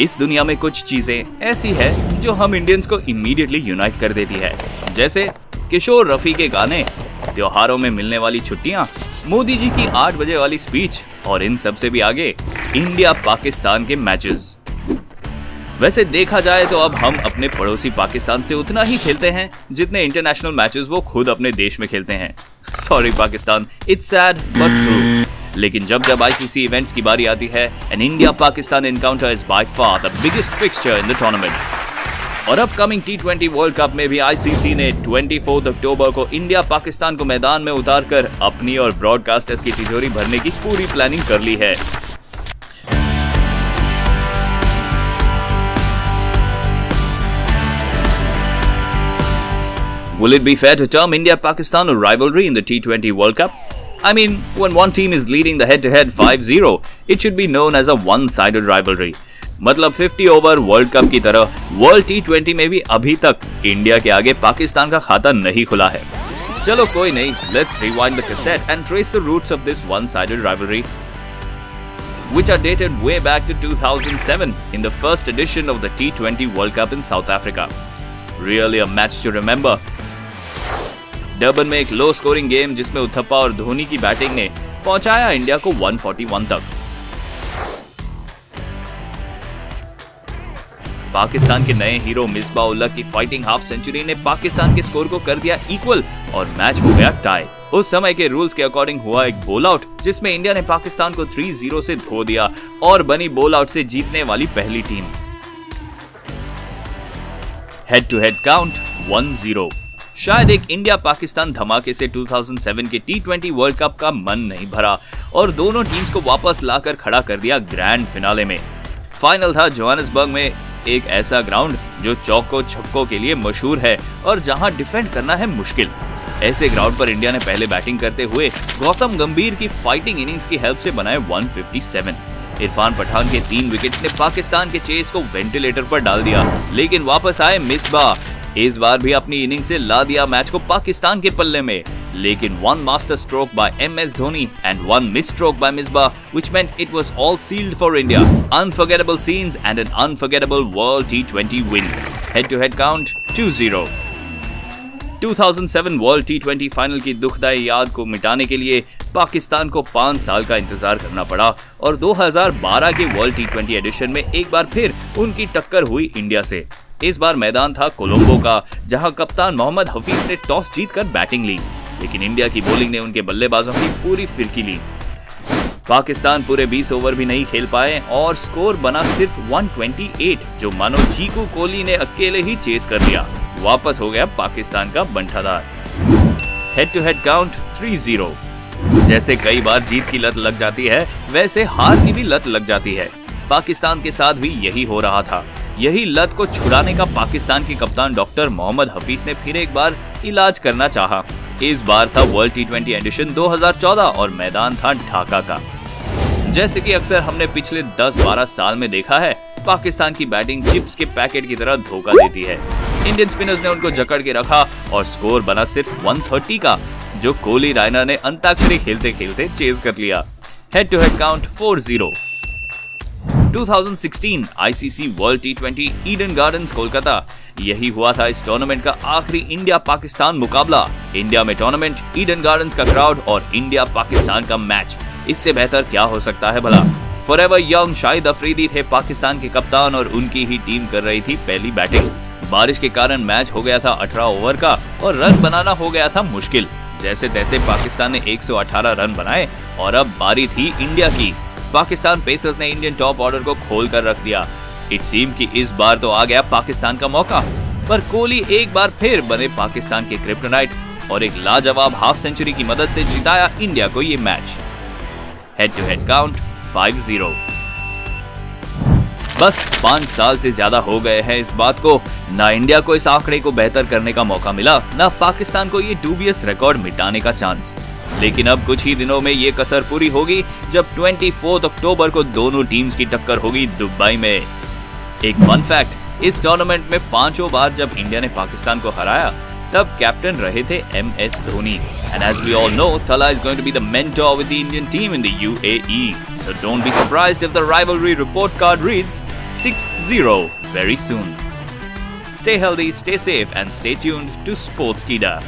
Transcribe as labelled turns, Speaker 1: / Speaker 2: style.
Speaker 1: इस दुनिया में कुछ चीज़ें ऐसी है जो हम इंडियंस को इमीडिएटली यूनाइट कर देती है। जैसे किशोर रफी के गाने, त्योहारों में मिलने वाली छुट्टियाँ, मोदी जी की आठ बजे वाली स्पीच और इन सबसे भी आगे इंडिया पाकिस्तान के मैचेस वैसे देखा जाए तो अब हम अपने पड़ोसी पाकिस्तान से उतना ही खेलते हैं जितने इंटरनेशनल मैचेस वो खुद अपने देश में खेलते हैं। Sorry Pakistan it's sad but true लेकिन जब जब आईसीसी इवेंट्स की बारी आती है an India Pakistan encounter is by far the biggest fixture in the tournament और upcoming T twenty world cup में भी आईसीसी ने 24 अक्टूबर को इंडिया पाकिस्तान को मैदान में उतारकर अपनी और ब्रॉडकास्टर्स की तिजोरी भरने की पूरी प्लानिंग कर ली है Will it be fair to term India Pakistan a rivalry in the T20 World Cup? I mean, when one team is leading the head to head 5 0, it should be known as a one sided rivalry. मतलब 50 over world cup की तरह world T twenty में भी अभी तक India के आगे पाकिस्तान का खाता नहीं खुला है चलो कोई नहीं let's rewind the cassette and trace the roots of this one sided rivalry which are dated way back to 2007 in the first edition of the T20 World Cup in South Africa. Really a match to remember Durban में एक low scoring game जिसमें उथप्पा और धोनी की batting ने पहुँचाया India को 141 तक। पाकिस्तान के नए हीरो मिसबा उल्ला की फाइटिंग हाफ़ सेंचुरी ने पाकिस्तान के स्कोर को कर दिया इक्वल और मैच हो गया टाई उस समय के रूल्स के अकॉर्डिंग हुआ एक बोल आउट जिसमें इंडिया ने पाकिस्तान को 3-0 से धो दिया और बनी बोल आउट से जीतने वाली पहली team head to head count 1-0 शायद एक इंडिया पाकिस्तान धमाके से 2007 के टी वर्ल्ड कप का मन नहीं भरा और दोनों टीम्स को वापस लाकर खड़ा कर दिया ग्रैंड फिनाले में। फाइनल था जोहानसबर्ग में एक ऐसा ग्राउंड जो चौको छक्कों के लिए मशहूर है और जहाँ डिफेंड करना है मुश्किल। ऐसे ग्राउंड पर इंडिया ने पहले बैटिंग करते हुए गौतम गंभीर की फाइटिंग इनिंग्स की हेल्प से बनाए 157 इरफान पठान के तीन विकेट्स ने पाकिस्तान के चेस को वेंटिलेटर पर डाल दिया, लेकिन वापस आए मिसबा। इस बार भी अपनी इनिंग से ला दिया मैच को पाकिस्तान के पल्ले में। लेकिन one master stroke by M S Dhoni and one miss stroke by Misbah which meant it was all sealed for India unforgettable scenes and an unforgettable world T20 win head to head count 2-0 2007 world T20 final की दुखदायी याद को मिटाने के लिए पाकिस्तान को पाँच साल का इंतज़ार करना पड़ा और 2012 के वर्ल्ड टी20 एडिशन में एक बार फिर उनकी टक्कर हुई इंडिया से। इस बार मैदान था कोलंबो का, जहाँ कप्तान मोहम्मद हफीज ने टॉस जीतकर बैटिंग ली। लेकिन इंडिया की बॉलिंग ने उनके बल्लेबाजों की पूरी फिरकी ली। पाकिस्तान पूरे 20 ओवर भी नहीं खेल पाए और स्कोर बना सिर्फ़ 128 जो मानो चीकू कोहली ने अकेले ही चेस कर लिया। वापस हो गया पाकिस्तान का बंठादार हेड टू हेड काउंट 3-0 जैसे कई बार जीत की लत लग जाती है, वैसे हार की भी लत लग जाती है। पाकिस्तान के साथ भी यही हो रहा था। यही लत को छुड़ाने का पाकिस्तान के कप्तान डॉक्टर मोहम्मद हफीज ने फिर एक बार इलाज करना चाहा। इस बार था वर्ल्ड टी ट्वेंटी एडिशन 2014 और मैदान था ढाका का। जैसे कि अक्सर हमने पिछले 10-12 साल में देखा है, पाकिस्तान की बैटिंग चिप्स के पैकेट की तरह धोखा देती है। इंडियन स्पिनर्स ने उनको जकड़ के रखा और स्कोर बना सिर्फ़ 130 का, जो कोहली रायना ने अंताक्षरी खेलते खेलते चेज कर लिया। Head to head count 4-0 2016 ICC world T Eden Gardens Kolkata यही हुआ था इस टूर्नामेंट का आखिरी इंडिया पाकिस्तान मुकाबला। इंडिया में टूर्नामेंट ईडन गार्डन्स का क्राउड और इंडिया पाकिस्तान का मैच इससे बेहतर क्या हो सकता है भला? For ever young Shahid Afridi थे पाकिस्तान के कप्तान और उनकी ही टीम कर रही थी पहली बैटिंग बारिश के कारण मैच हो गया था 18 ओवर का और रन बनाना हो गया था मुश्किल। जैसे तैसे पाकिस्तान ने 118 रन बनाए और अब बारी थी इंडिया की। पाकिस्तान पेसर्स ने इंडियन टॉप ऑर्डर को खोल कर रख दिया। इट सीम कि इस बार तो आ गया पाकिस्तान का मौका, पर कोहली एक बार फिर बने पाकिस्तान के क्रिप्टोनाइट और एक लाजवाब हाफ़ सेंचुरी की मदद से जिताया इंडिया को ये match head to head count 5-0 बस पाँच साल से ज़्यादा हो गए हैं इस बात को। ना इंडिया को इस आंकड़े को बेहतर करने का मौका मिला, ना पाकिस्तान को ये डूबियस रिकॉर्ड मिटाने का चांस लेकिन अब कुछ ही दिनों में ये कसर पूरी होगी, जब 24 अक्टूबर को दोनों टीम की टक्कर होगी दुबई में। एक फन फैक्ट इस टूर्नामेंट में पाँचों बार जब इंडिया ने पाकिस्तान को हराया, तब कैप्टन रहे थे M S Dhoni and as we all know Thala is going to be the mentor of the Indian team in the UAE so don't be surprised if the rivalry report card reads 6-0 very soon stay healthy stay safe and stay tuned to Sportskeeda